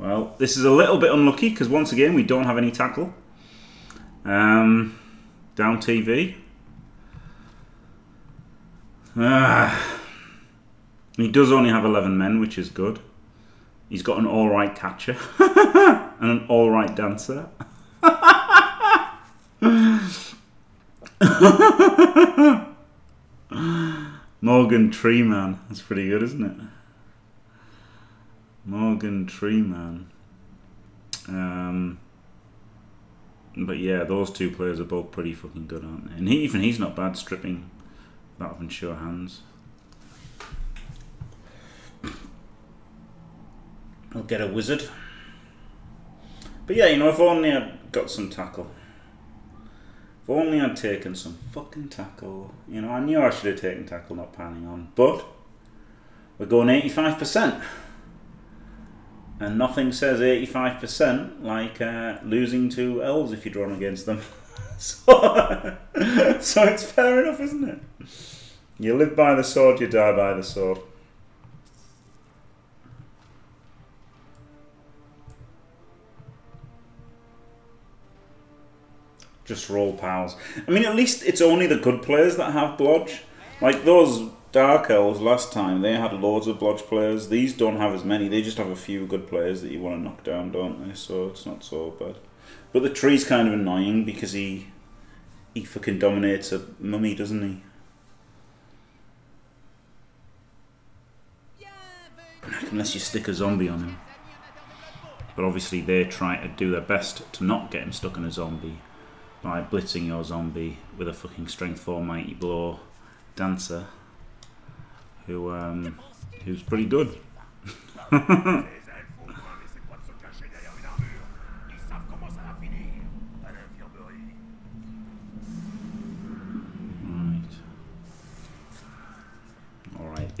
Well, this is a little bit unlucky because once again we don't have any tackle. Um, down TV. Ah. He does only have 11 men, which is good. He's got an alright catcher and an alright dancer. Morgan Treeman. That's pretty good, isn't it? Morgan Treeman. Um, but yeah, those two players are both pretty fucking good, aren't they? And he, even he's not bad stripping without having sure hands. I'll get a wizard. But yeah, you know, if only I'd got some tackle. If only I'd taken some fucking tackle. You know, I knew I should have taken tackle, not panning on. But we're going 85%. And nothing says 85% like uh, losing to elves if you're drawn against them. so, so it's fair enough, isn't it? You live by the sword, you die by the sword. Just roll pals. I mean, at least it's only the good players that have blodge. Like those Dark Elves last time, they had loads of blodge players. These don't have as many. They just have a few good players that you want to knock down, don't they? So it's not so bad. But the tree's kind of annoying because he he fucking dominates a mummy, doesn't he? Unless you stick a zombie on him. But obviously they try to do their best to not get him stuck in a zombie by blitzing your zombie with a fucking strength 4 mighty blow dancer who um, who's pretty good.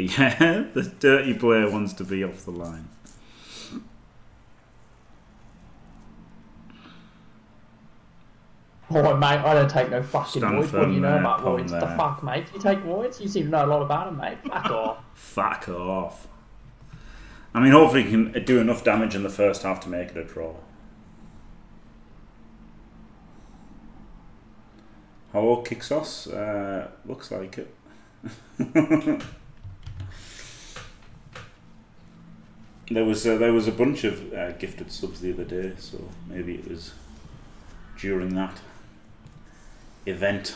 yeah, the dirty player wants to be off the line. Oh, mate, I don't take no fucking Stand voids. What do you know about voids? The fuck, mate? You take voids? You seem to know a lot about them, mate. Fuck off. Fuck off. I mean, hopefully he can do enough damage in the first half to make it a draw. Hello, Kixos. Uh, looks like it. there was uh, there was a bunch of uh, gifted subs the other day, so maybe it was during that event.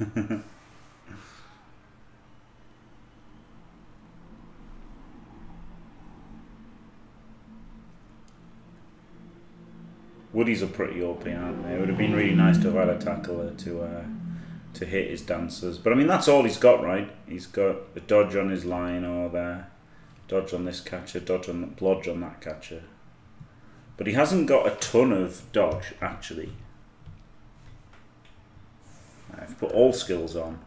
Woodies are pretty OP, aren't they? It would have been really nice to have had a tackler to uh, to hit his dancers. But I mean, that's all he's got, right? He's got a dodge on his line or there, dodge on this catcher, dodge on blodge on that catcher. But he hasn't got a ton of dodge, actually. I've put all skills on.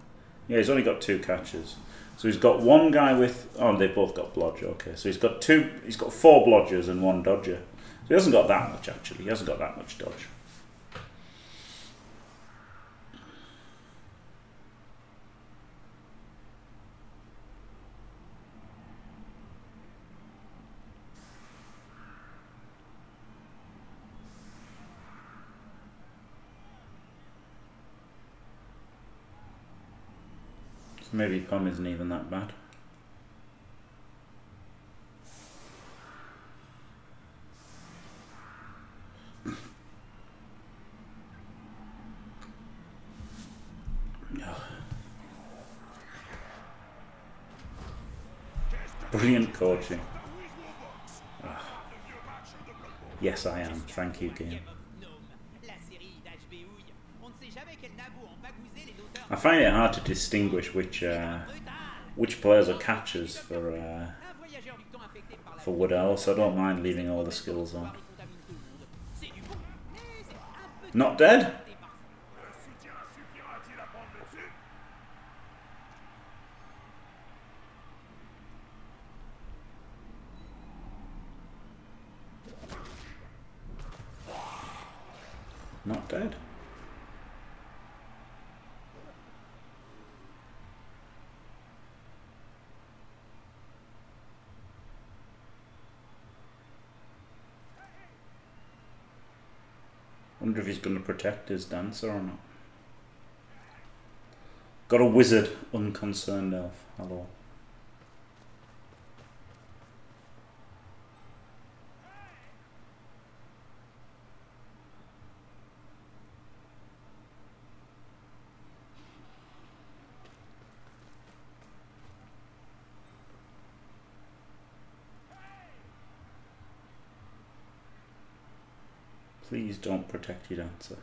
Yeah, he's only got two catchers. So he's got one guy with. Oh, they've both got blodge. Okay, so he's got two. He's got four blodgers and one dodger. So he hasn't got that much actually. He hasn't got that much dodge. Maybe Pom isn't even that bad. Brilliant coaching. Oh. Yes, I am. Thank you, game. I find it hard to distinguish which uh, which players are catchers for uh, for Wood Owl, so I don't mind leaving all the skills on. Not dead? Not dead. Wonder if he's going to protect his dancer or not. Got a wizard, unconcerned elf. Hello. Please don't protect your dancer.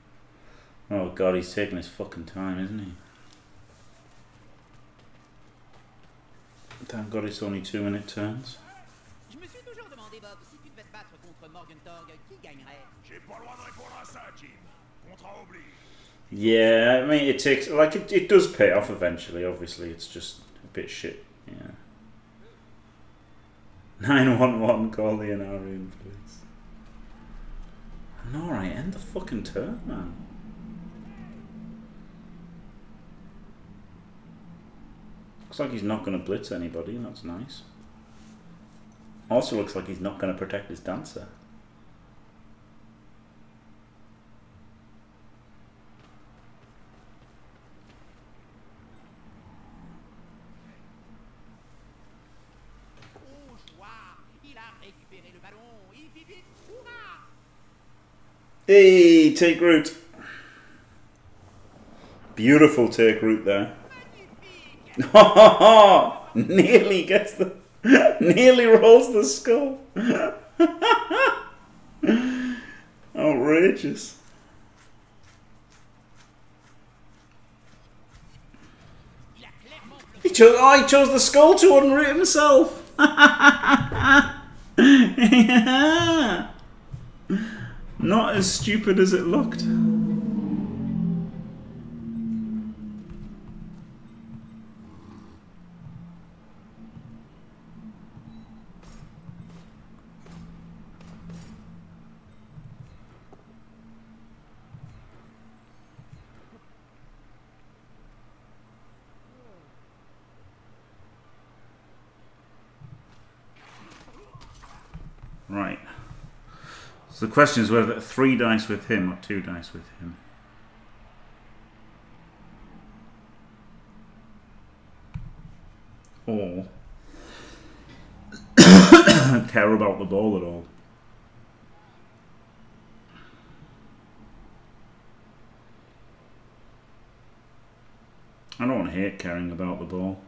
oh god, he's taking his fucking time, isn't he? Thank god it's only two minute turns. Yeah, I mean it takes like it, it does pay off eventually, obviously, it's just a bit shit, yeah. 911 call the NRA please. Alright, end the fucking turn, man. Looks like he's not going to blitz anybody, that's nice. Also looks like he's not going to protect his dancer. Hey, take root. Beautiful take root there. nearly gets the, nearly rolls the skull. Outrageous. He chose. Oh, he chose the skull to unroot himself. yeah. Not as stupid as it looked. Right. So the question is whether three dice with him or two dice with him. Or care about the ball at all. I don't want to hate caring about the ball.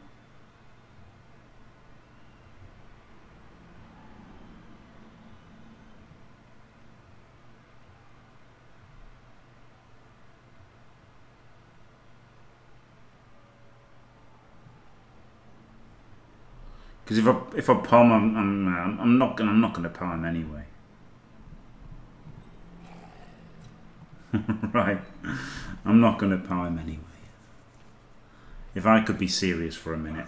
Because if I if I palm, I'm I'm, uh, I'm not gonna I'm not gonna palm anyway. right, I'm not gonna palm anyway. If I could be serious for a minute.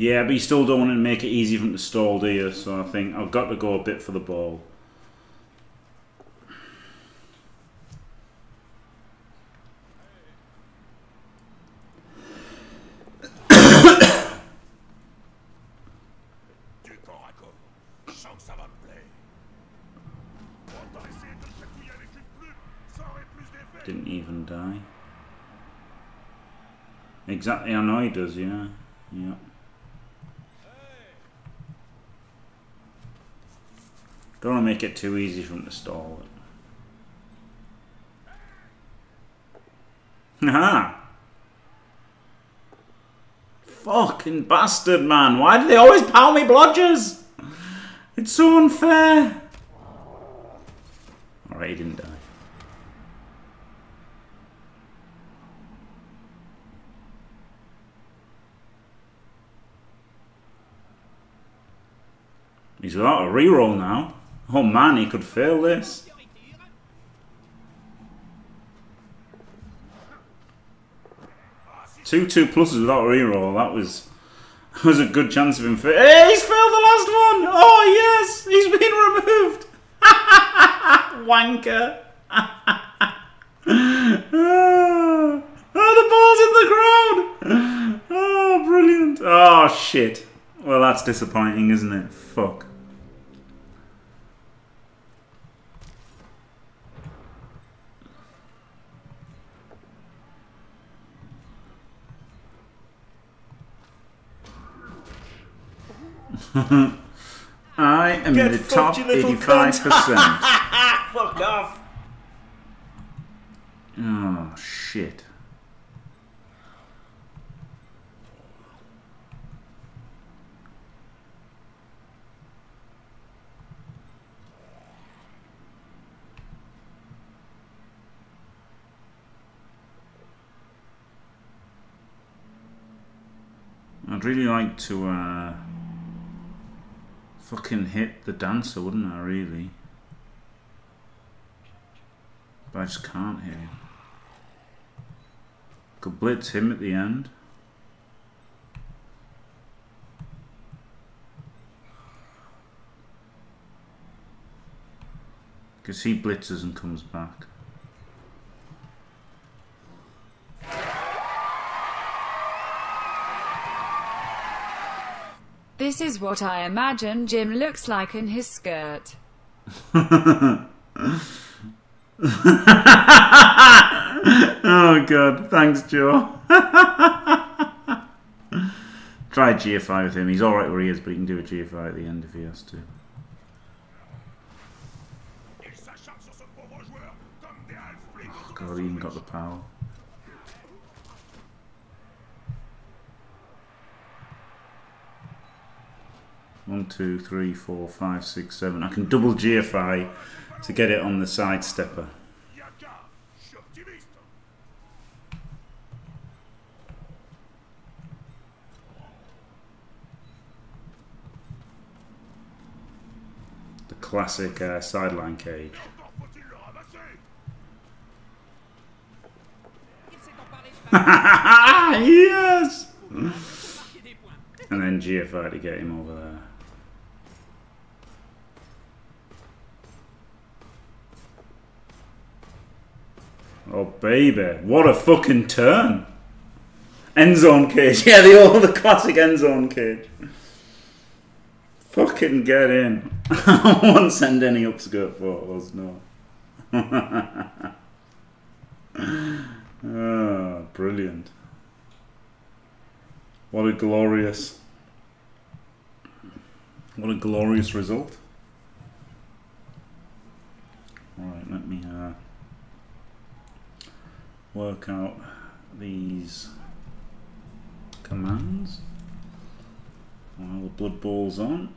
Yeah, but you still don't want to make it easy for him to stall, do you? So I think I've got to go a bit for the ball. Didn't even die. Exactly, I know he does, yeah. Yeah. Don't want to make it too easy for him to stall it. Aha! Fucking bastard, man. Why do they always pound me blodgers? It's so unfair. Alright, he didn't die. He's without a reroll now. Oh man, he could fail this. Two two pluses without a reroll. That was that was a good chance of him. Fa hey, he's failed the last one. Oh yes, he's been removed. Wanker. oh, the ball's in the crowd. Oh, brilliant. Oh shit. Well, that's disappointing, isn't it? Fuck. I am Get in the top 85%. Fuck off. Oh, shit. I'd really like to uh fucking hit the dancer, wouldn't I, really? But I just can't hit him. Could blitz him at the end. Because he blitzes and comes back. This is what I imagine Jim looks like in his skirt. oh god, thanks Joe. Try GFI with him. He's alright where he is, but he can do a GFI at the end if he has to. Oh god, he even got the power. One, two, three, four, five, six, seven. I can double GFI to get it on the side stepper. The classic uh, sideline cage. yes! And then GFI to get him over there. Oh baby, what a fucking turn! End zone cage, yeah, the old, the classic end zone cage. Fucking get in. I won't send any upskirt photos, no. oh, brilliant. What a glorious, what a glorious result. Alright, let me uh, work out these commands while the Blood Bowl's on.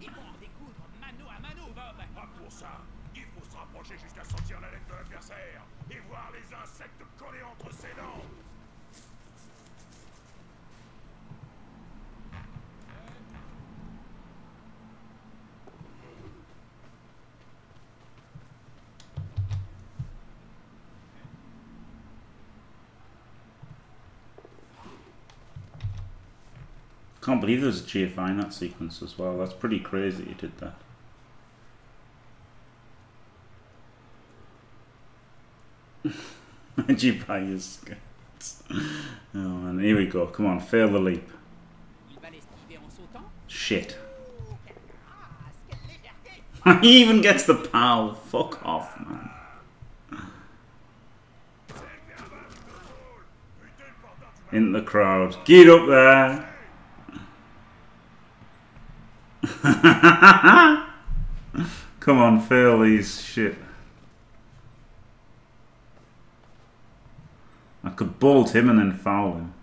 Can't believe there's a GFI in that sequence as well. That's pretty crazy you did that. GFI is skirts. Oh man, here we go. Come on, fail the leap. Shit. he even gets the POW. Fuck off, man. In the crowd. Get up there. Come on, fail these shit. I could bolt him and then foul him.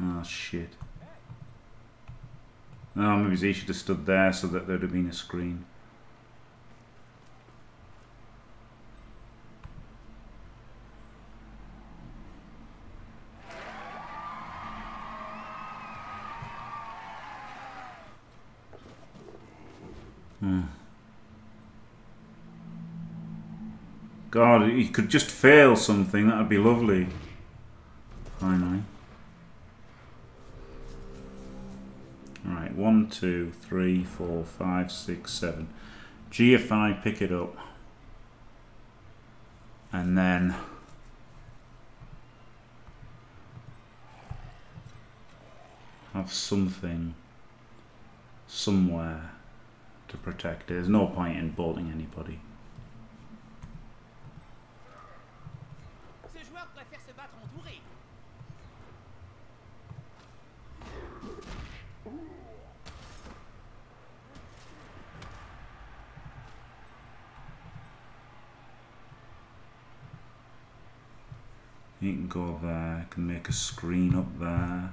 Oh shit. Oh, maybe he should have stood there so that there'd have been a screen. God, he could just fail something. That would be lovely. Finally. Right, one, two, three, four, five, six, seven. GFI, pick it up. And then have something somewhere to protect it. There's no point in bolting anybody. You can go there, can make a screen up there.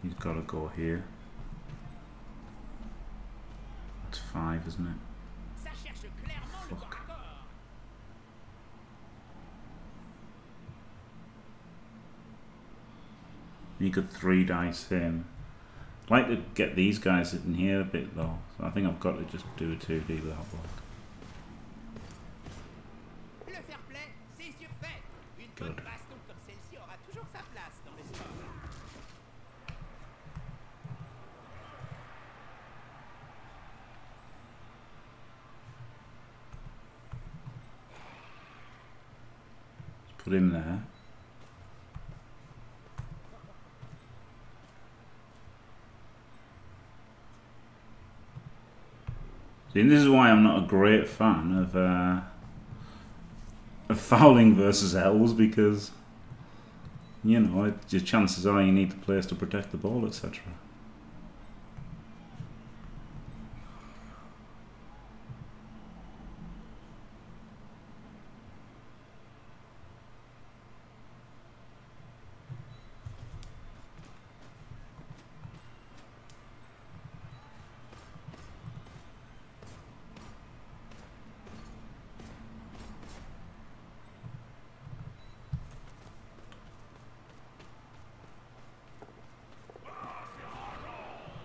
He's got to go here. That's five, isn't it? Fuck. You got three dice him. I'd like to get these guys in here a bit though. So I think I've got to just do a 2D with that one. Good. Put him there. See, this is why I'm not a great fan of uh, of fouling versus L's because you know your chances are you need the players to protect the ball, etc.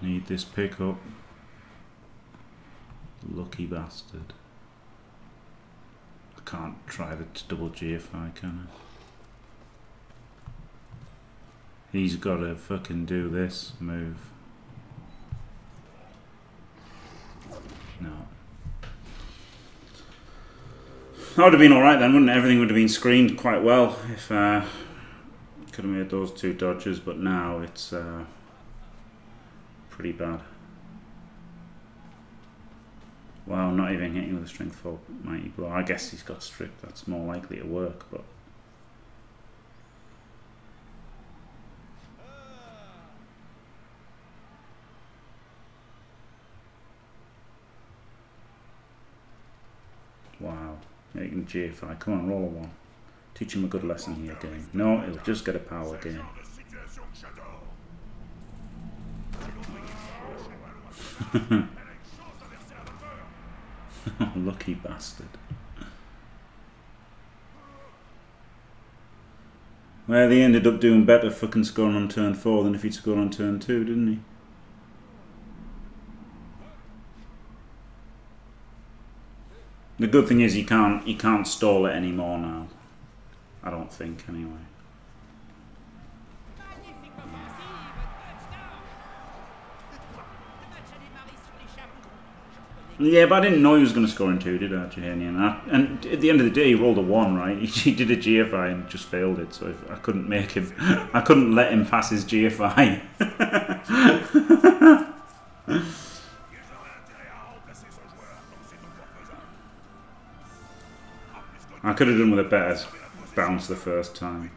Need this pickup. Lucky bastard. I can't try the double GFI, can I? He's got to fucking do this move. No. That would have been alright then, wouldn't it? Everything would have been screened quite well if uh, could have made those two dodges, but now it's uh, pretty bad. Wow, not even hitting with a strength 4 mighty blow. I guess he's got strict, that's more likely to work, but... Wow, making GFI. Come on, roll a one. Teach him a good lesson here, game. No, he'll just get a power game. Lucky bastard. Well, he ended up doing better fucking scoring on turn 4 than if he'd scored on turn 2, didn't he? The good thing is he can't you can't stall it anymore now. I don't think anyway. Yeah, but I didn't know he was going to score in two, did I, Jehanian? And at the end of the day, he rolled a one, right? He, did a GFI and just failed it, so I couldn't make him. I couldn't let him pass his GFI. I could have done with a better bounce the first time.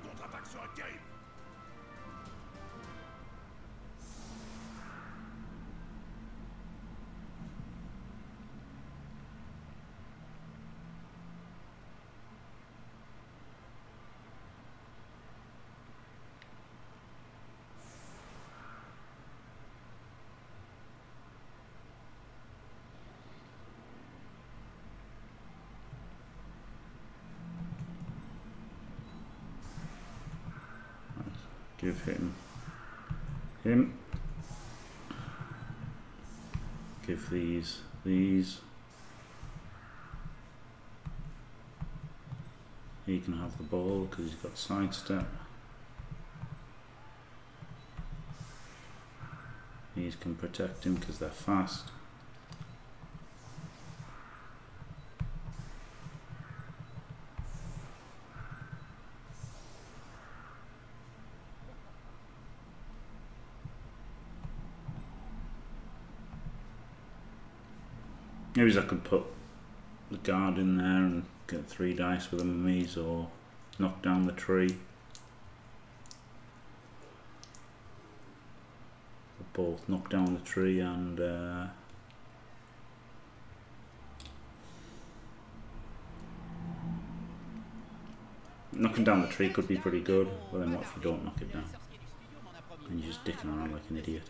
Have the ball because he's got sidestep these can protect him because they're fast. Maybe I could put the guard in there and get three dice with a mummies or knock down the tree. both knock down the tree and uh, knocking down the tree could be pretty good, but then what if you don't knock it down? And you're just dicking around like an idiot.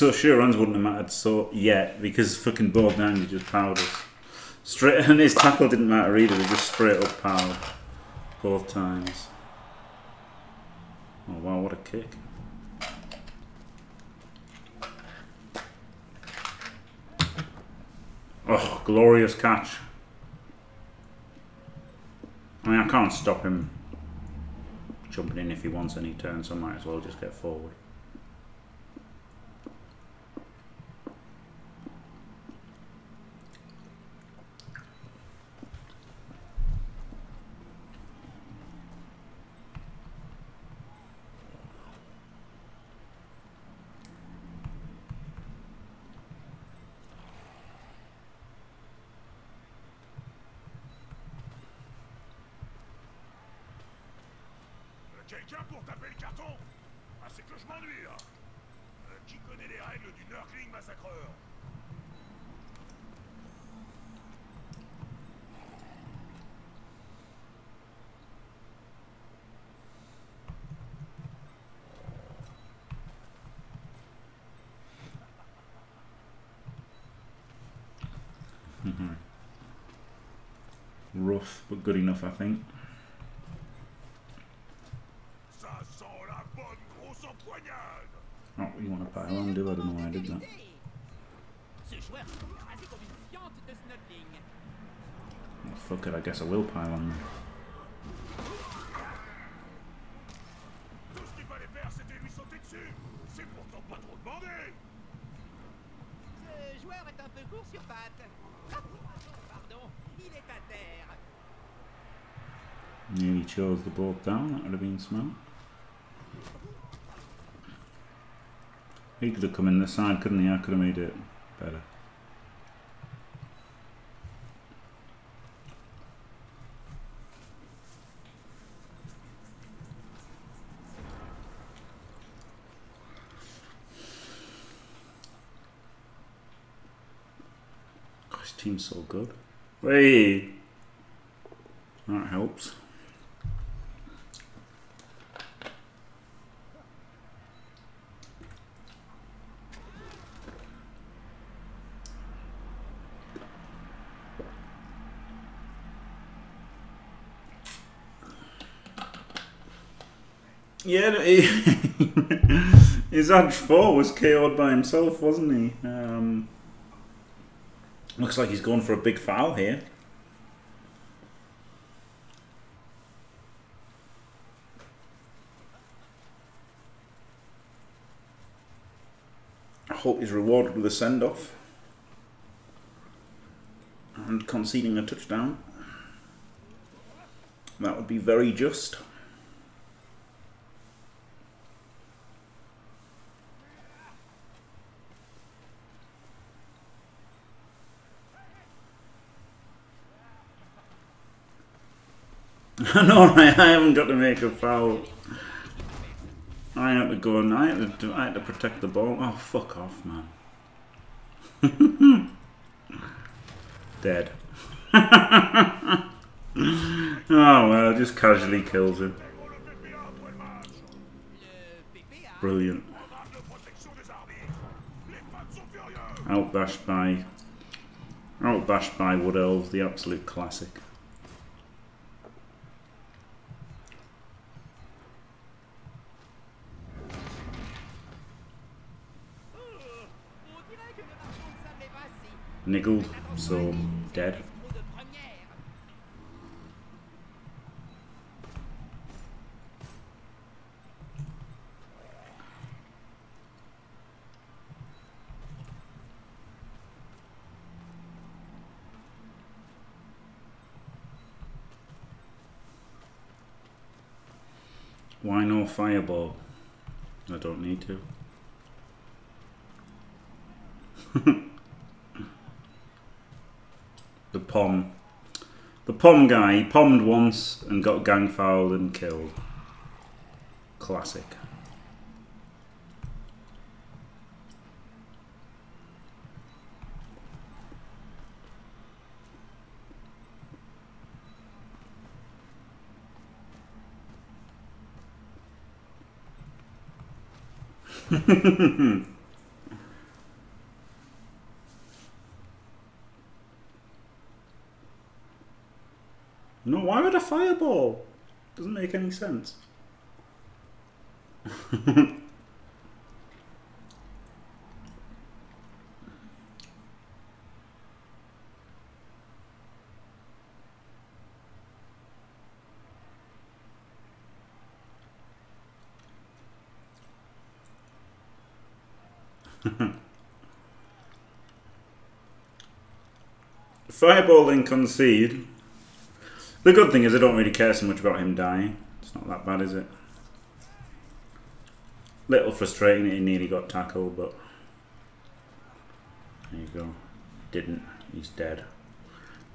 So sure runs wouldn't have mattered so yet because fucking both down just powered us. Straight and his tackle didn't matter either, he just straight up powered both times. Oh wow, what a kick. Oh, glorious catch. I mean, I can't stop him jumping in if he wants any turns, so I might as well just get forward. Enough, I think. Want to pile on, do I don't know why I did that. Oh, fuck it, I guess I will pile on. Nearly chose the boat down, that would have been smart. He could have come in this side, couldn't he? I could have made it better. Gosh, team's so good. Hey! That helps. Yeah, he, his edge four was KO'd by himself, wasn't he? Um, looks like he's going for a big foul here. I hope he's rewarded with a send-off and conceding a touchdown. That would be very just. No, I, I haven't got to make a foul. I had to go and I had to, I had to protect the ball. Oh, fuck off, man. Dead. oh, well, just casually kills him. Brilliant. Outbashed by... Outbashed by Wood Elves, the absolute classic. Niggled, so dead. Why no fireball? I don't need to. the pom. The pom guy, he pommed once and got gang fouled and killed. Classic. No, why would a fireball? Doesn't make sense. Fireball then concede the good thing is I don't really care so much about him dying. It's not that bad, is it? Little frustrating that he nearly got tackled, but there you go. Didn't. He's dead.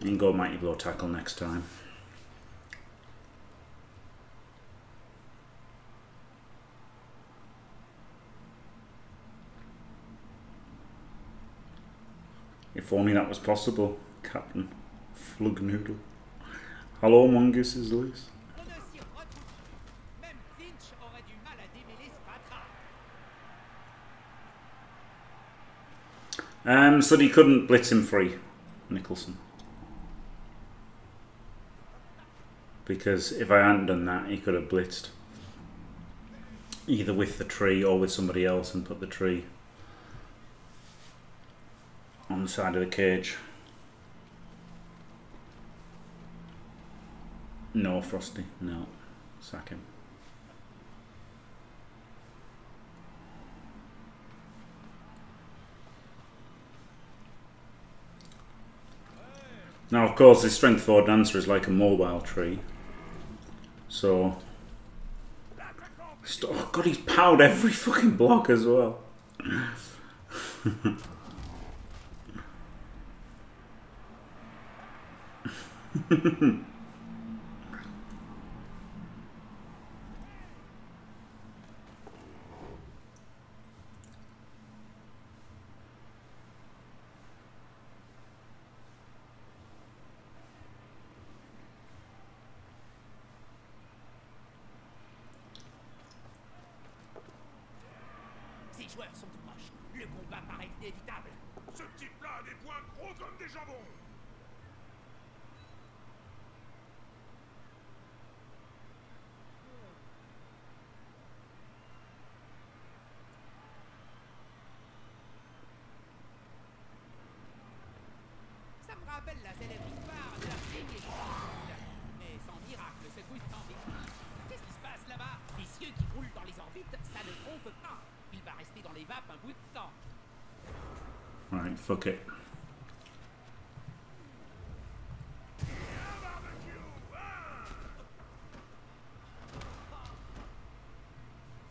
You can go mighty blow tackle next time. If only that was possible, Captain Flugnoodle. Hallo, Mongus is Luis. Um, so he couldn't blitz him free, Nicholson. Because if I hadn't done that, he could have blitzed either with the tree or with somebody else and put the tree on the side of the cage. No, Frosty. No. Sack him. Of course, his strength 4 dancer is like a mobile tree. So... Oh, God, he's powered every fucking block as well.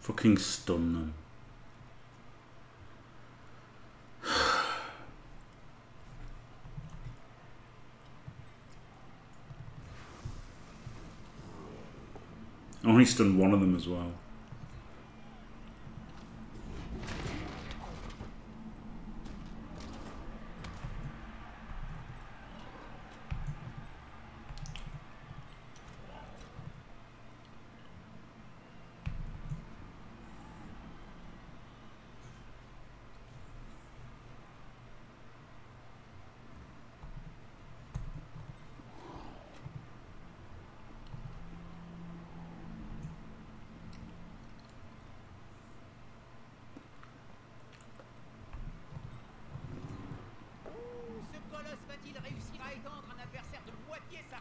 fucking stun them. I Only stunned one of them as well.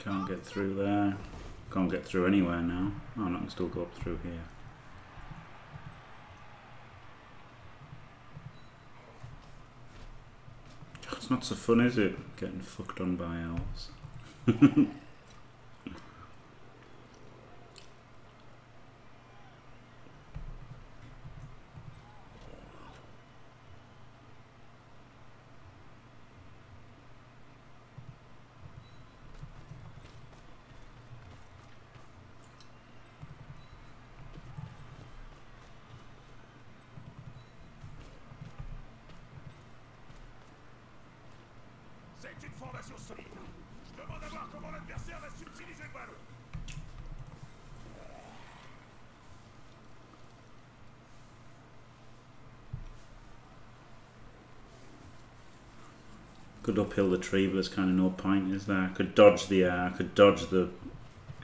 Can't get through there. Can't get through anywhere now. Oh, no, I can still go up through here. It's not so fun, is it? Getting fucked on by elves. Could uphill the tree, but there's kind of no point, is there? I could dodge the, air, I could dodge the,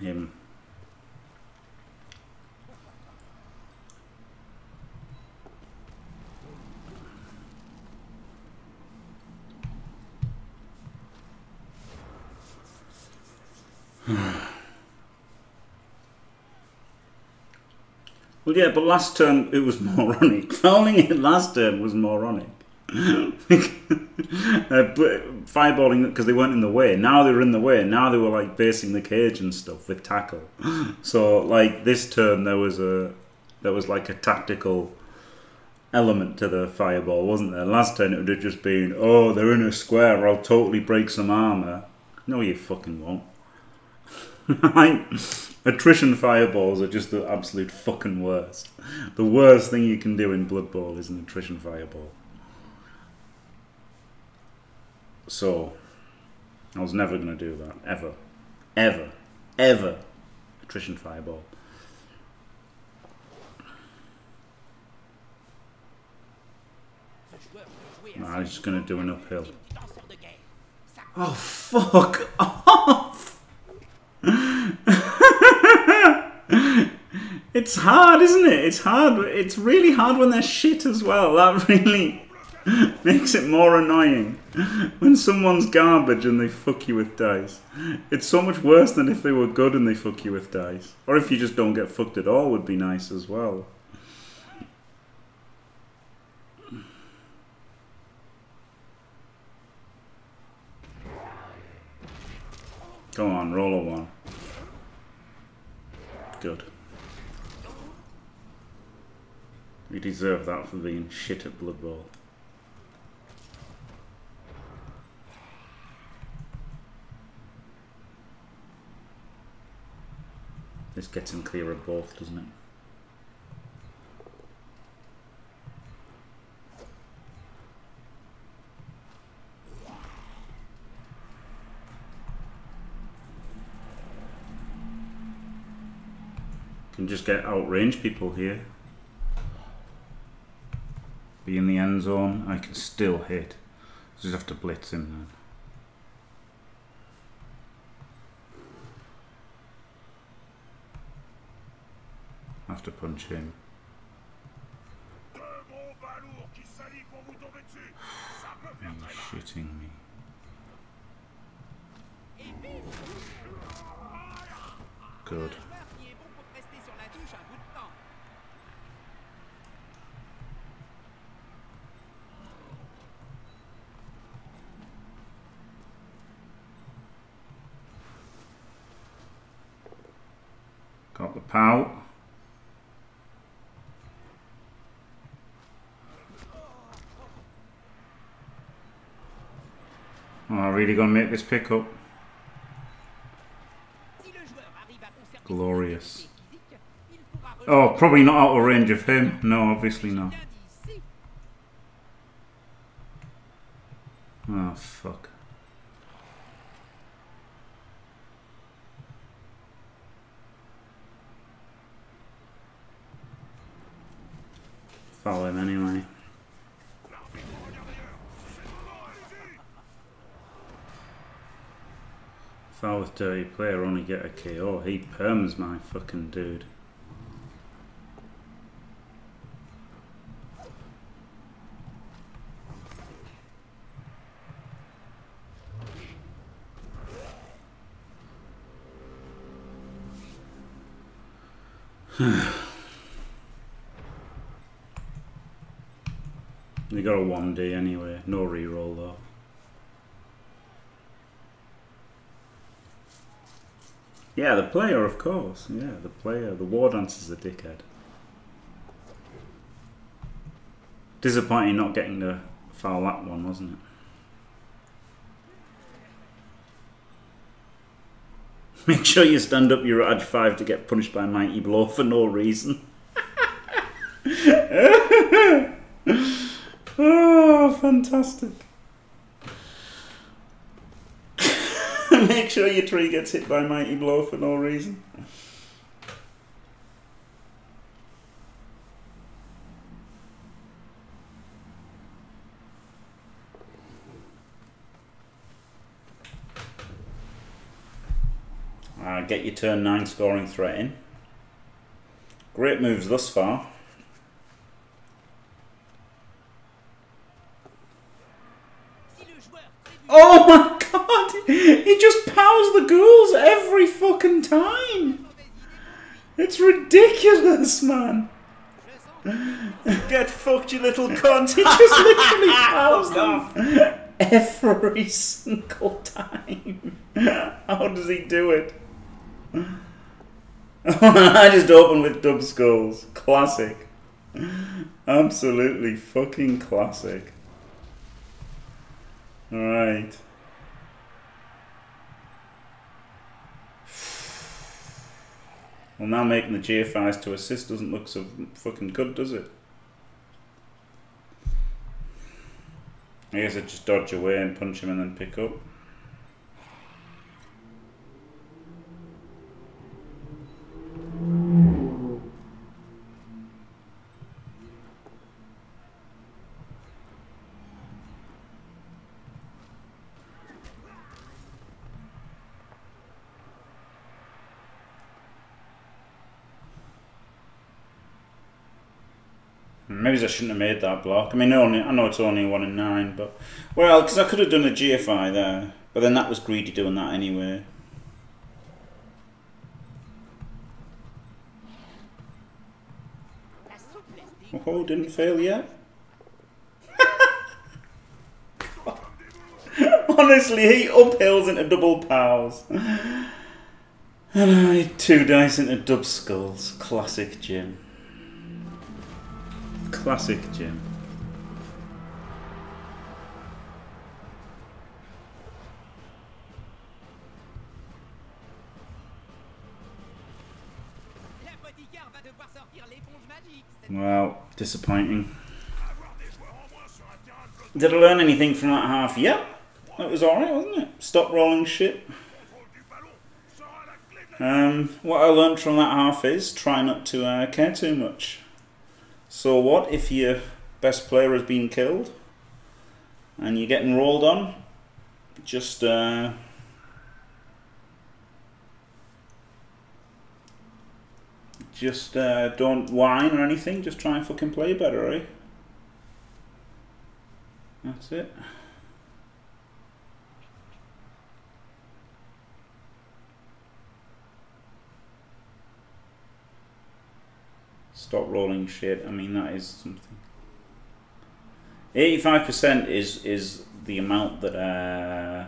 him. Well, yeah, but last turn it was moronic. Fouling it last turn was moronic. uh, fireballing because they weren't in the way. Now they were in the way. Now they were like basing the cage and stuff with tackle. So like this turn, there was a there was like a tactical element to the fireball, wasn't there? Last turn it would have just been, oh, they're in a square. I'll totally break some armor. No, you fucking won't. like, attrition fireballs are just the absolute fucking worst. The worst thing you can do in Blood Bowl is an attrition fireball. So, I was never going to do that. Ever. Ever. Ever. Attrition fireball. Nah, I'm just going to do an uphill. Oh, fuck off! it's hard, isn't it? It's hard. It's really hard when they're shit as well. That really makes it more annoying when someone's garbage and they fuck you with dice. It's so much worse than if they were good and they fuck you with dice. Or if you just don't get fucked at all would be nice as well. Come on, roll a one. Good. We deserve that for being shit at Blood Bowl. This gets him clear of both, doesn't it? Can just get outrange people here. Be in the end zone, I can still hit. Just have to blitz him then. Have to punch him. Are shitting me? Good. Got the POW. Really gonna make this pick up? Glorious. Oh, probably not out of range of him. No, obviously not. Oh, fuck. Follow him anyway. Foul with dirty player only get a KO. He perms my fucking dude. we got a 1D anyway, no reroll though. Yeah, the player, of course. Yeah, the player. The war dancer's a dickhead. Disappointing not getting to foul that one, wasn't it? Make sure you stand up your edge 5 to get punished by mighty blow for no reason. oh, fantastic. Make sure your tree gets hit by mighty blow for no reason. Get your turn 9 scoring threat in. Great moves thus far. Oh my god! Pows the ghouls every fucking time! It's ridiculous, man! Get fucked, you little cunt! He just literally pows them every single time! How does he do it? I just opened with dub skulls. Classic. Absolutely fucking classic. Alright. Well, now making the GFIs to assist doesn't look so fucking good, does it? I guess I just dodge away and punch him and then pick up. Maybe I shouldn't have made that block. I mean, only I know it's only one in nine, but well, because I could have done a GFI there, but then that was greedy doing that anyway. Oh, didn't fail yet. Honestly, he uphills into double powers. And I two dice into dub skulls. Classic Jim. Classic Jim. Well, disappointing. Did I learn anything from that half? Yep. That was alright, wasn't it? Stop rolling shit. Um, what I learned from that half is try not to uh, care too much. So what if your best player has been killed and you're getting rolled on? Just uh, just uh, don't whine or anything. Just try and fucking play better, eh? That's it. Stop rolling shit. I mean, that is something. 85% is is the amount that uh,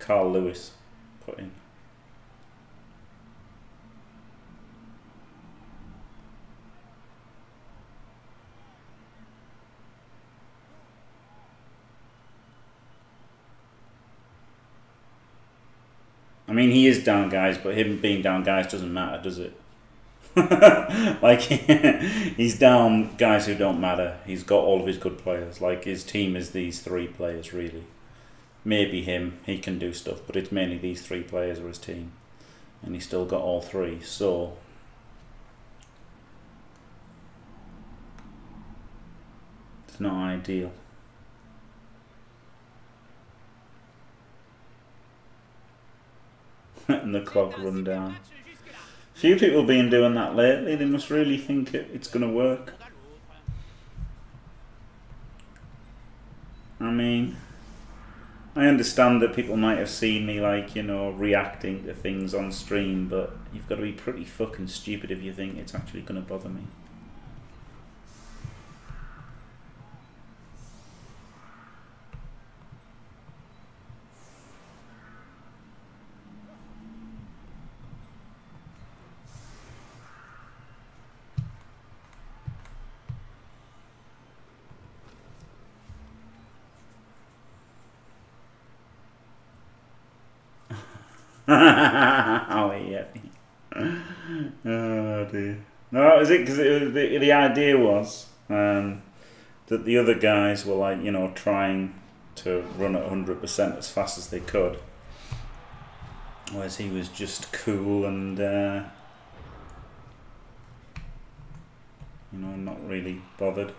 Carl Lewis put in. I mean, he is down guys, but him being down guys doesn't matter, does it? like he's down guys who don't matter. He's got all of his good players. Like his team is these three players really. Maybe him, he can do stuff, but it's mainly these three players are his team, and he's still got all three. So it's not ideal. and the clock run down. Few people been doing that lately. They must really think it, it's going to work. I mean, I understand that people might have seen me, like, you know, reacting to things on stream, but you've got to be pretty fucking stupid if you think it's actually going to bother me. oh yeah. Oh dear. No, is it because the, the idea was um, that the other guys were like you know trying to run at hundred percent as fast as they could, whereas he was just cool and uh, you know not really bothered,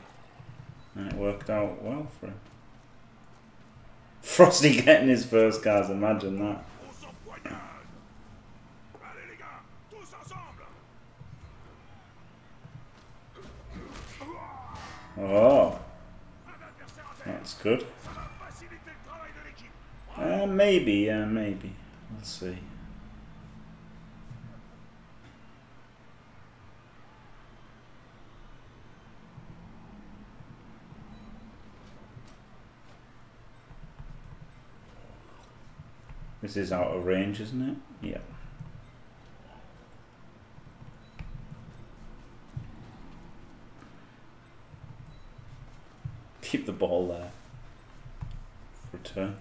and it worked out well for him. Frosty getting his first cas, imagine that. Oh. That's good. Uh, maybe, yeah, maybe. Let's see. This is out of range, isn't it? Yeah. Keep the ball there. Return.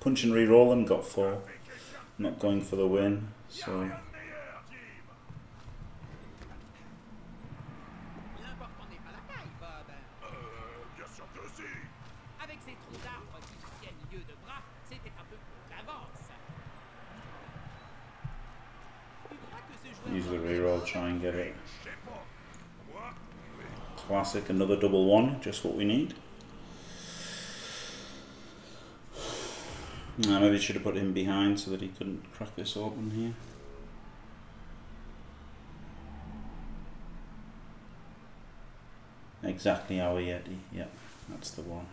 Punch and re-roll them, got four. Not going for the win, so... Use the re-roll, try and get it. Classic, another double one, just what we need. Uh, maybe should have put him behind so that he couldn't crack this open here. Exactly our Yeti, yeah, that's the one.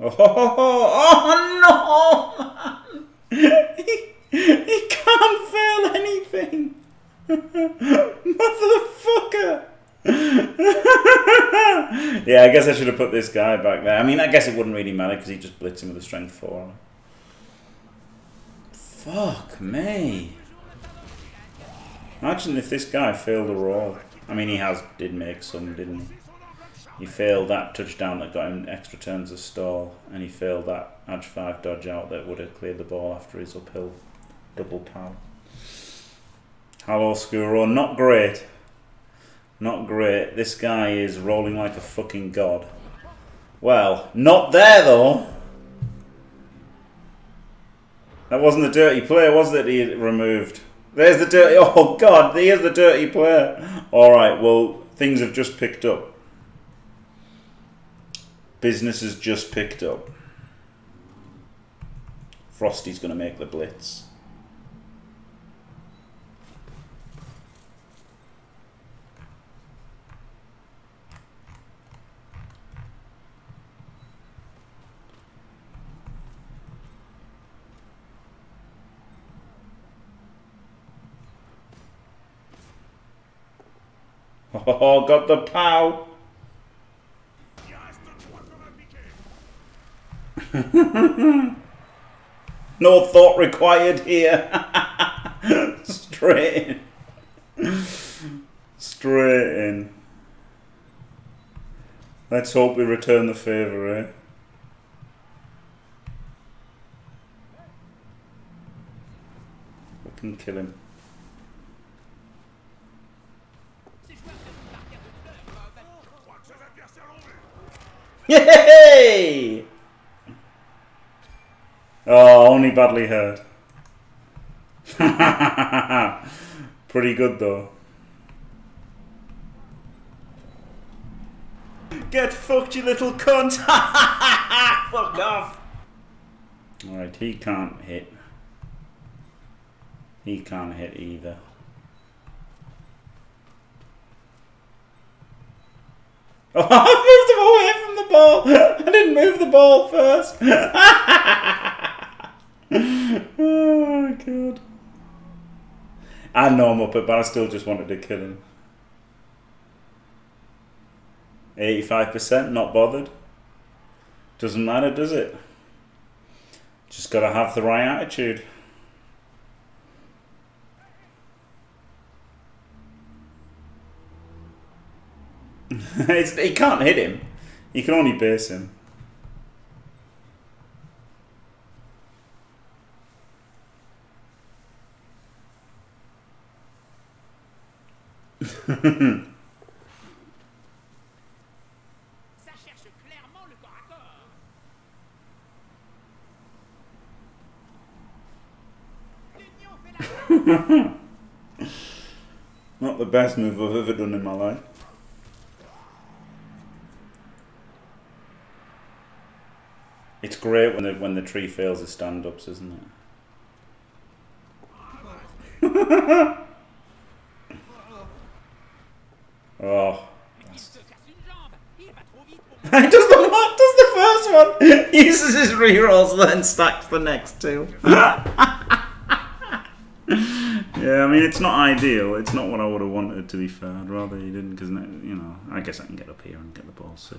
Oh, oh, oh no! he, he can't fail anything! Motherfucker! yeah, I guess I should have put this guy back there. I mean, I guess it wouldn't really matter because he just blitzed him with a strength 4. Fuck me. Imagine if this guy failed a roll. I mean, he has did make some, didn't he? He failed that touchdown that got him extra turns of stall, and he failed that edge 5 dodge out that would have cleared the ball after his uphill double power. Hello, Skuro. Not great. Not great. This guy is rolling like a fucking god. Well, not there though. That wasn't the dirty player, was it? He removed. There's the dirty. Oh god, here's the dirty player. All right. Well, things have just picked up. Business has just picked up. Frosty's going to make the blitz. Oh, got the pow. no thought required here. Straight in. Straight in. Let's hope we return the favour, eh? We can kill him. Yay! Oh, only badly hurt. Pretty good though. Get fucked, you little cunt! Fuck off! Alright, he can't hit. He can't hit either. I moved him away from the ball! I didn't move the ball first! oh, God. I know I'm up it, but I still just wanted to kill him. 85% not bothered. Doesn't matter, does it? Just gotta have the right attitude. he can't hit him. He can only base him. Not the best move I've ever done in my life. It's great when the when the tree fails the stand-ups, isn't it? oh. he does the what? Does the first one? Uses his rerolls, and then stacks the next two. Yeah, I mean, it's not ideal. It's not what I would have wanted, to be fair. I'd rather he didn't, because, you know, I guess I can get up here and get the ball safe.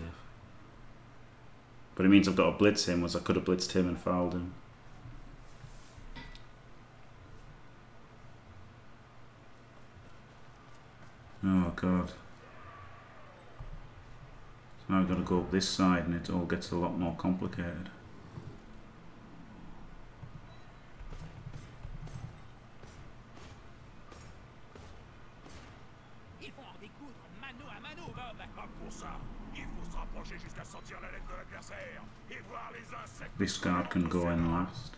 But it means I've got to blitz him, was I could have blitzed him and fouled him. Oh, God. So now I've got to go up this side, and it all gets a lot more complicated. This guard can go in last.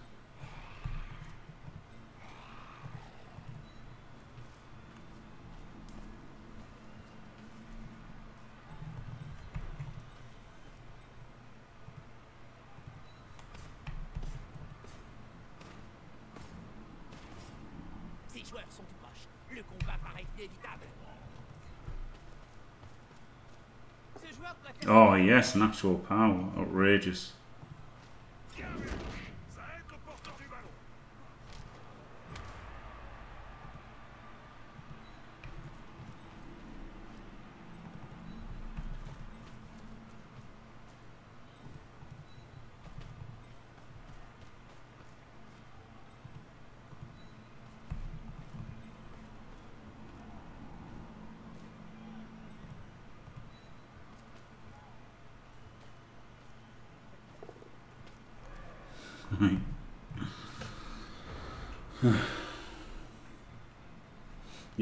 Oh yes, an actual power. Outrageous.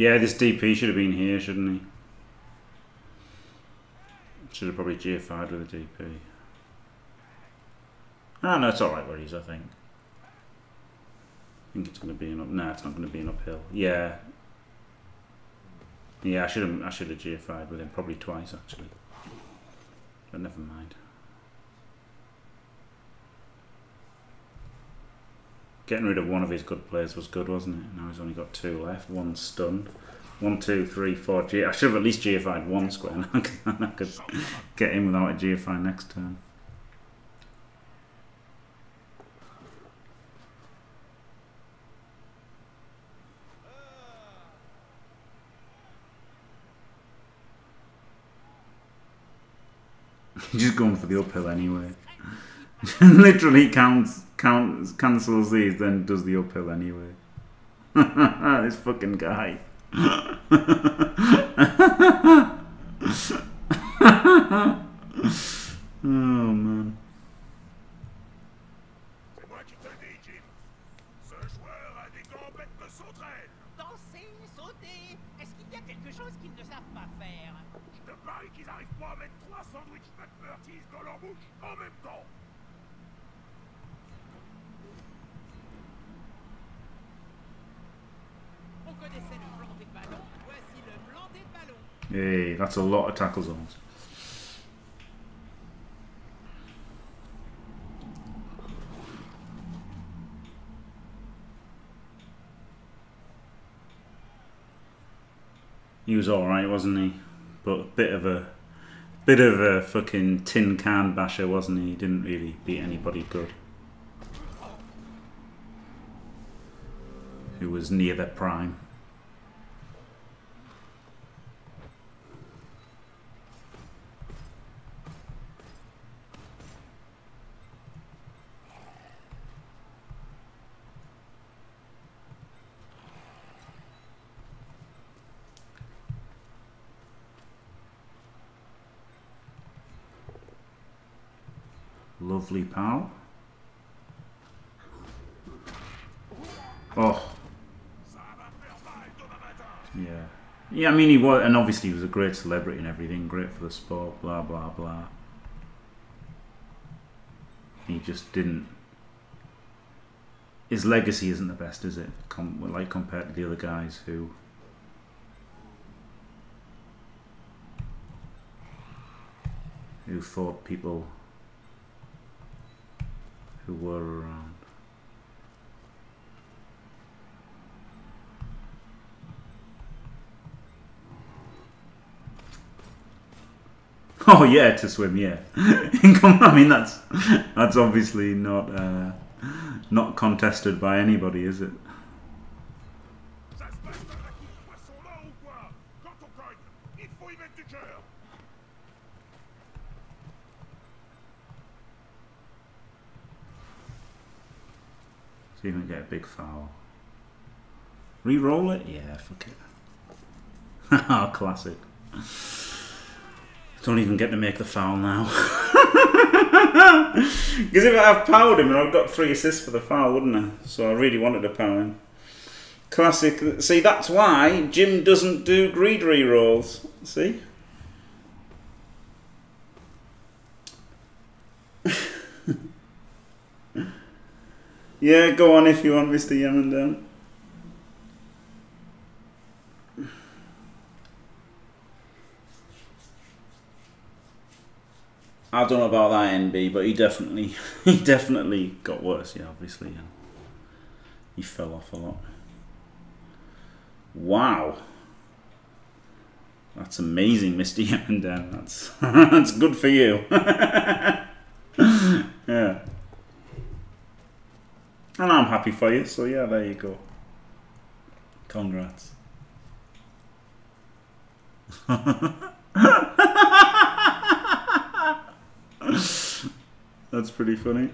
Yeah, this DP should have been here, shouldn't he? Should have probably GFI'd with a DP. Ah, no, it's alright where he's, I think. I think it's going to be an up. No, it's not going to be an uphill. Yeah. Yeah, I should have. I should have GFI'd with him probably twice actually. But never mind. Getting rid of one of his good players was good, wasn't it? Now he's only got two left. One stunned. One, two, three, four. G I should have at least GFI'd one square. and I could get in without a GFI next turn. just going for the uphill anyway. Literally counts, counts, cancels these, then does the uphill anyway. this fucking guy. oh man. Qu'ils arrivent pas à mettre trois sandwichs dans leur bouche en même temps Hey, that's a lot of tackle zones. He was alright, wasn't he? But a bit of a bit of a fucking tin can basher, wasn't he? He didn't really beat anybody good. Who was near their prime. Lovely pal. Oh, yeah. Yeah, I mean, he was, and obviously he was a great celebrity and everything, great for the sport, blah, blah, blah. He just didn't. His legacy isn't the best, is it? Com- like compared to the other guys who. Who thought people who were around. Oh yeah, to swim, yeah. I mean that's that's obviously not uh, not contested by anybody, is it? So you can get a big foul. Re-roll it? Yeah, fuck it. oh, classic. Don't even get to make the foul now. Because if I have powered him, and I've got three assists for the foul, wouldn't I? So I really wanted to power him. Classic. See, that's why Jim doesn't do greed re-rolls. See? Yeah, go on if you want, Mr. Yamandel. I don't know about that NB, but he definitely he definitely got worse, yeah, obviously, and he fell off a lot. Wow. That's amazing, Mr. Yamandel. That's that's good for you. yeah. And I'm happy for you, so yeah, there you go. Congrats. That's pretty funny.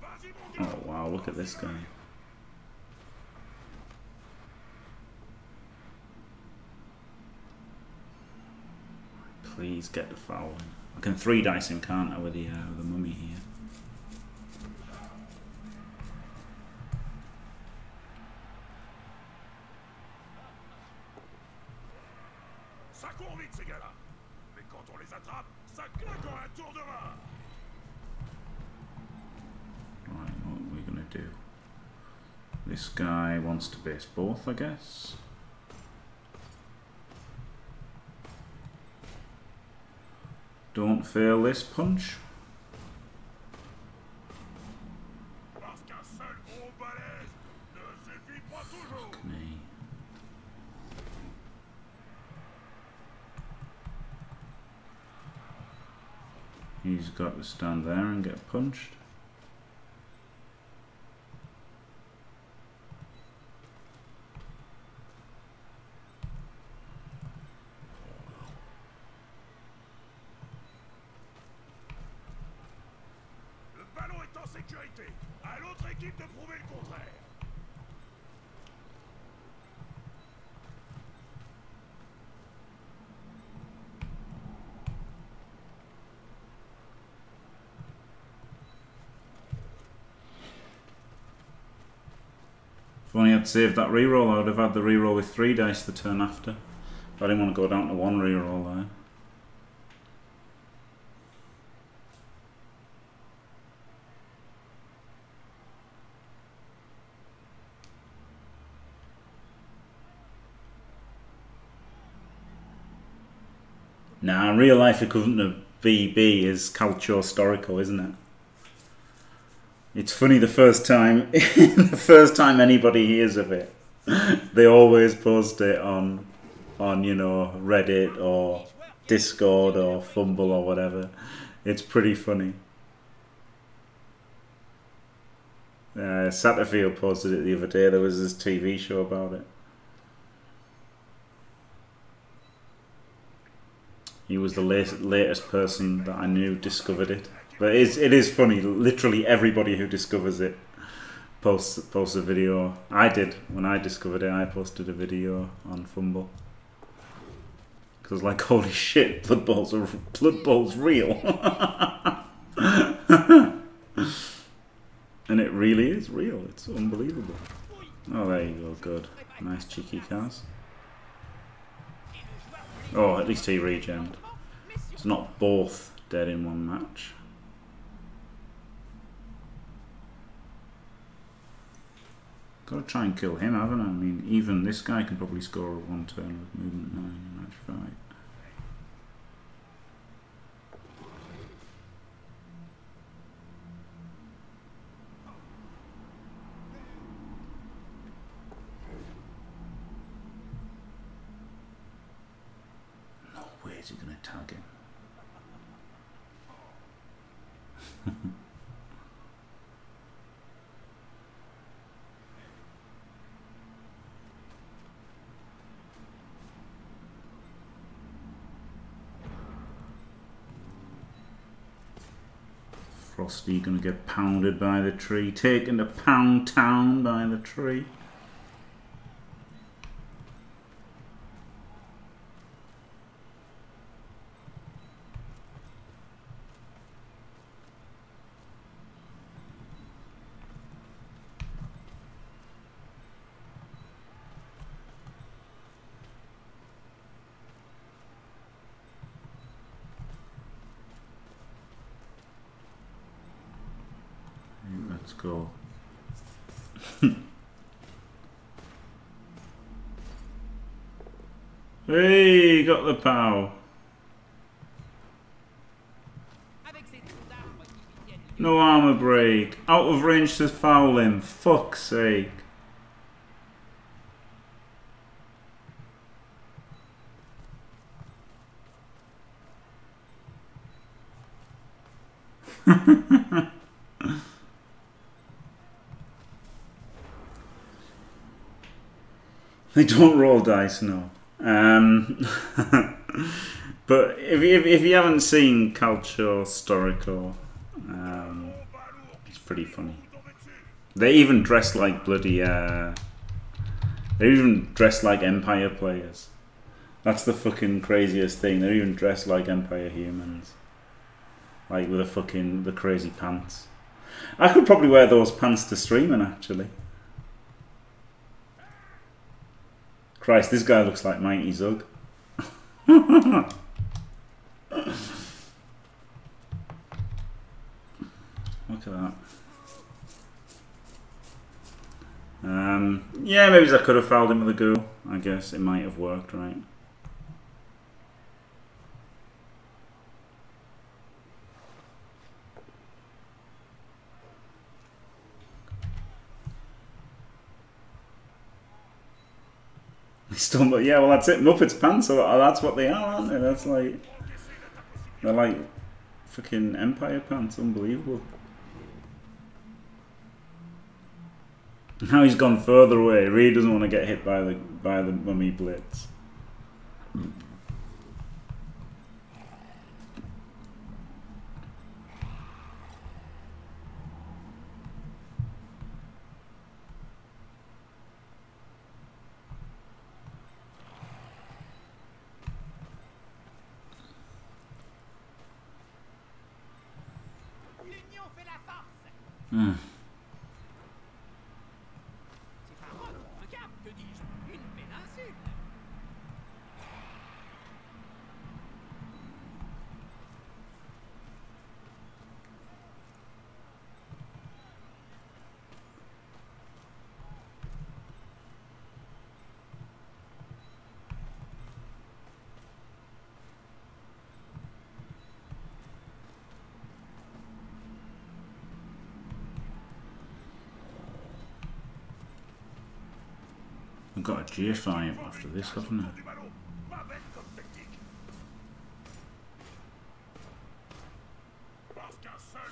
Vas-y mon gars. Oh wow, look at this guy. Please get the foul. I can three dice him, can't I, with the, uh, with the mummy here? Right, what are we gonna do? This guy wants to base both, I guess. Don't fail this punch. He's got to stand there and get punched. Le ballon est en sécurité. À l'autre équipe de prouver le contraire. If only I'd saved that reroll, I would have had the reroll with three dice the turn after. But I didn't want to go down to one reroll there. Now, in real life equivalent of BB is Calcio Storico, isn't it? It's funny the first time, the first time anybody hears of it, they always post it on, on you know Reddit or Discord or FUMBBL or whatever. It's pretty funny. Uh, Satterfield posted it the other day. There was this TV show about it. He was the latest, latest person that I knew discovered it. But it is, it is funny. Literally everybody who discovers it posts posts a video. I did when I discovered it. I posted a video on FUMBBL because like holy shit, Blood Bowl's are Blood Bowl's real, and it really is real. It's unbelievable. Oh, there you go. Good, nice cheeky cast. Oh, at least he regened. It's not both dead in one match. Gotta try and kill him, haven't I? I mean, even this guy can probably score a one turn with movement 9 in match 5. No way is he going to tag him. Frosty gonna get pounded by the tree, taken to Pound Town by the tree. Let's go. hey, got the pow. No armor break. Out of range to foul him. Fuck's sake. They don't roll dice, no. Um, but if, if, if you haven't seen Calcio Storico, um, it's pretty funny. They even dress like bloody. Uh, they even dress like Empire players. That's the fucking craziest thing. They're even dressed like Empire humans, like with the fucking the crazy pants. I could probably wear those pants to streaming actually. Christ, this guy looks like Mighty Zug. Look at that. Um, yeah, maybe I could have fouled him with a goo. I guess it might have worked, right? Yeah, well, that's it. Muppets pants, are, that's what they are, aren't they? That's like, they're like fucking Empire pants. Unbelievable. Now he's gone further away. Reed doesn't want to get hit by the by the mummy blitz. Hmm. I've got a J5 after this, haven't I?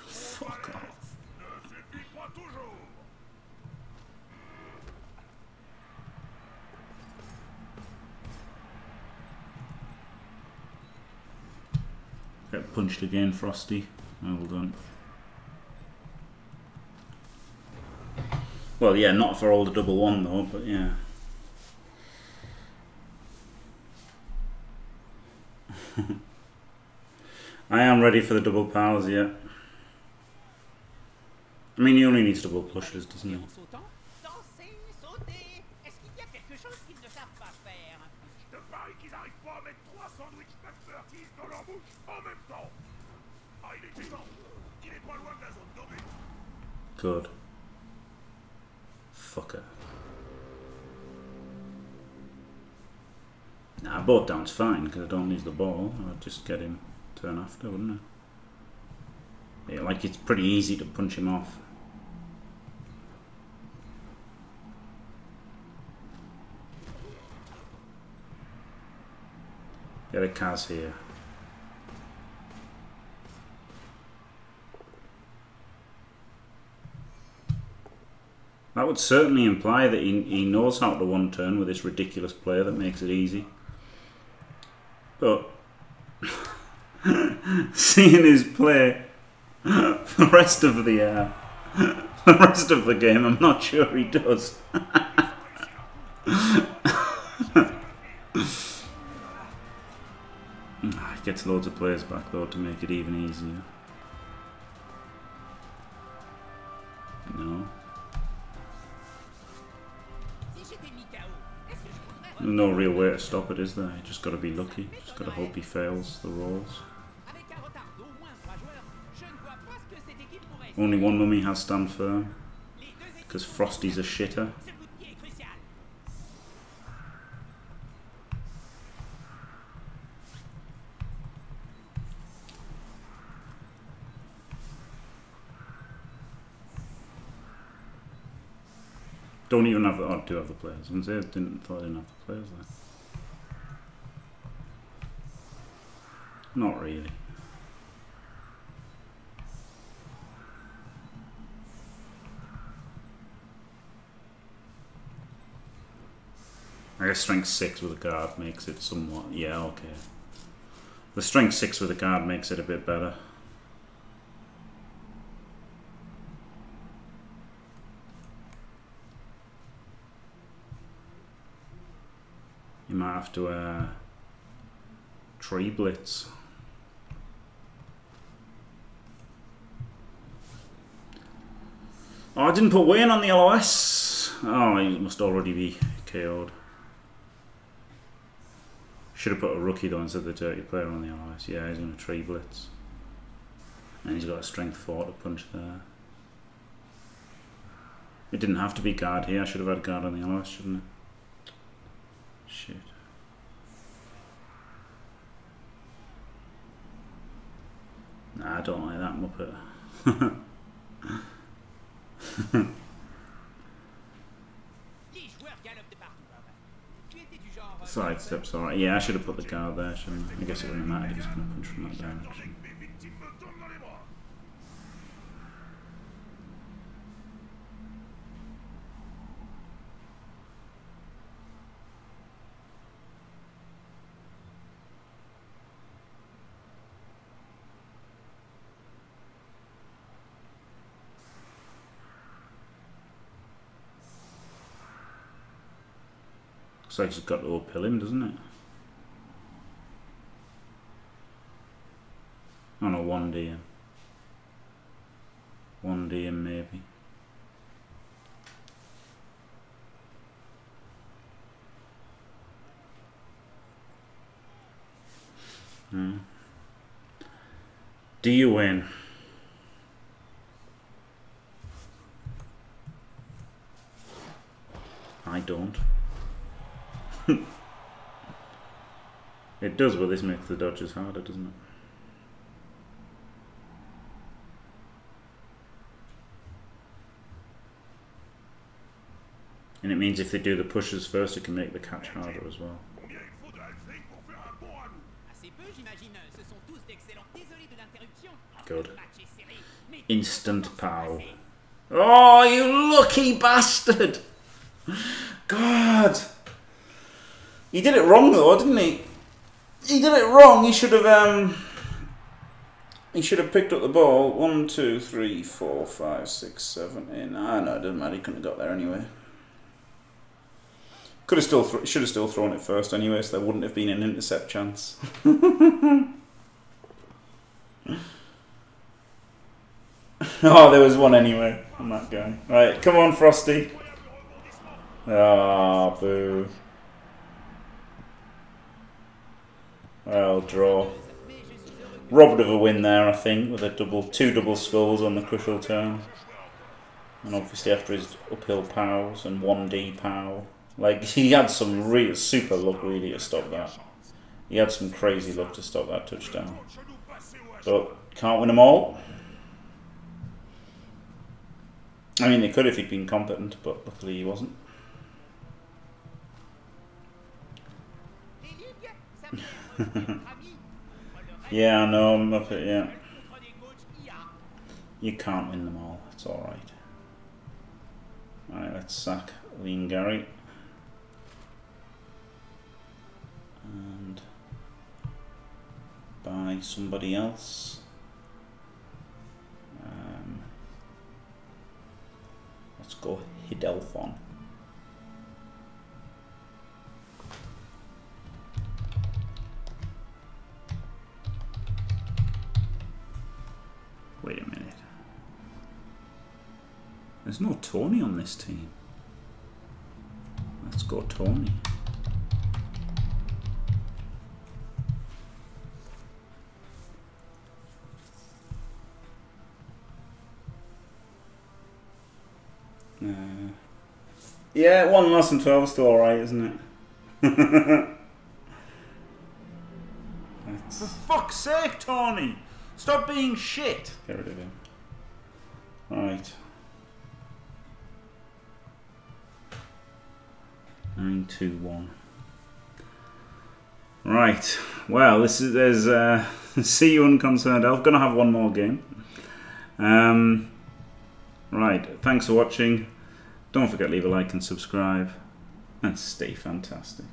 Fuck off. Punched again, Frosty. Well done. Well, yeah, not for all the double one though, but yeah. I am ready for the double powers, yeah. I mean, he only needs double pushes, doesn't he? Good. Fucker. Nah, both down's fine because I don't lose the ball. I'll just get him turn after, wouldn't it? Yeah, like it's pretty easy to punch him off. Get a cas here. That would certainly imply that he, he knows how to one turn with this ridiculous player that makes it easy. But seeing his play the rest of the uh, the rest of the game, I'm not sure he does. he gets loads of players back though to make it even easier. No. no real way to stop it, is there? You just got to be lucky. Just got to hope he fails the rolls. Only one mummy has stand firm. Because Frosty's a shitter. Don't even have the, oh, do have the players. I didn't thought I didn't have the players there. Not really. I guess strength 6 with a guard makes it somewhat... Yeah, okay. The strength 6 with a guard makes it a bit better. You might have to uh, tree blitz. Oh, I didn't put Wayne on the LOS. Oh, he must already be KO'd. Should have put a rookie though instead of the dirty player on the LOS. Yeah, he's going to tree blitz. And he's got a strength 4 to punch there. It didn't have to be guard here. I should have had guard on the LOS, shouldn't it? Shit. Nah, I don't like that Muppet. Side steps alright. Yeah, I should have put the guard there, shouldn't I? I guess it wouldn't matter if he's going to punch from that direction. Looks like it's got to uphill him, doesn't it? On a 1D him. 1D him maybe. Hmm. Do you win? I don't. It does, but this makes the dodges harder, doesn't it? And it means if they do the pushes first, it can make the catch harder as well. Good. Instant pow. Oh, you lucky bastard! God! He did it wrong though, didn't he? He did it wrong. He should have um. He should have picked up the ball. One, two, three, four, five, six, seven, eight. Nine. No, it doesn't matter. He couldn't have got there anyway. Could have still should have still thrown it first anyway, so there wouldn't have been an intercept chance. oh, there was one anyway on that guy. Right, come on, Frosty. Ah, oh, boo. Well, draw. Robbed of a win there, I think, with a double, two double skulls on the crucial turn. And obviously after his uphill pows and 1D pow. Like, he had some real super luck really to stop that. He had some crazy luck to stop that touchdown. But can't win them all. I mean, they could if he'd been competent, but luckily he wasn't. yeah, I know, I'm up at, yeah. You can't win them all, it's alright. Alright, let's sack Lean Gary. And buy somebody else. Um, let's go Hidelphon. Wait a minute. There's no Tony on this team. Let's go Tony. Uh, yeah, one less than 12 is still alright, isn't it? For fuck's sake, Tony! Stop being shit! Get rid of him. Right. Nine, two, one. Right. Well, this is there's uh, see you unconcerned. I'm gonna have one more game. Um, right. Thanks for watching. Don't forget leave a like and subscribe, and stay fantastic.